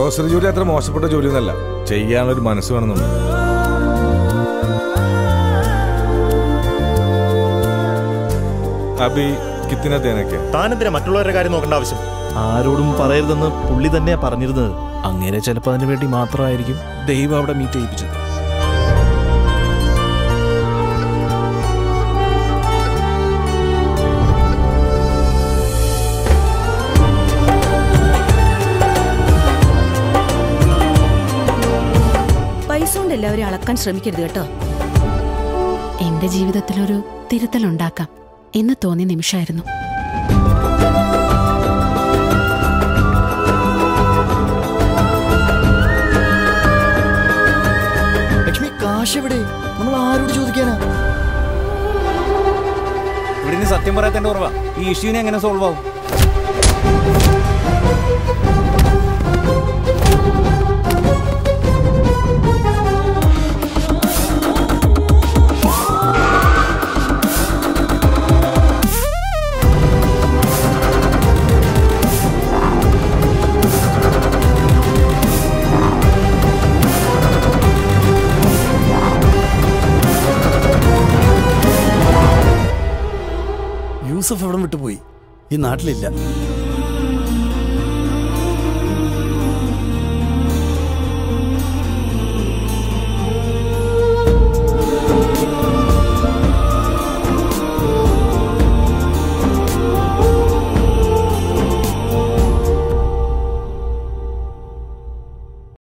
Grocery ജോലി അത്ര മോശപ്പെട്ട ജോലിയൊന്നല്ല. ചെയ്യാനൊരു മനസ്സ് വേണമെന്നുണ്ട്. അബി കിത്തിന തേനൊക്കെ. താനെന്തിനാ മറ്റുള്ളവരുടെ കാര്യം നോക്കേണ്ട ആവശ്യം? ആരോടും പറയരുതെന്ന് പുള്ളി തന്നെയാ പറഞ്ഞിരുന്നത്. അങ്ങനെ ചിലപ്പോൾ അതിനു വേണ്ടി മാത്രമായിരിക്കും ദൈവം അവിടെ മീറ്റ് ചെയ്യിപ്പിച്ചത്. പൈസ കൊണ്ട് എല്ലാവരും അളക്കാൻ ശ്രമിക്കരുത് കേട്ടോ. എന്റെ ജീവിതത്തിലൊരു തിരുത്തൽ ഉണ്ടാക്കാം എന്ന് തോന്നിയ നിമിഷമായിരുന്നു. ലക്ഷ്മി കാശ് എവിടെ? നമ്മൾ ആരോട് ചോദിക്കാനാ? ഇവിടെ സത്യം പറയാത്തതിന്റെ ഓർവ ഈ ഇഷ്യൂനെ എങ്ങനെ സോൾവ് ആവും? യൂസഫ് എവിടെ വിട്ടുപോയി? ഈ നാട്ടിലില്ല.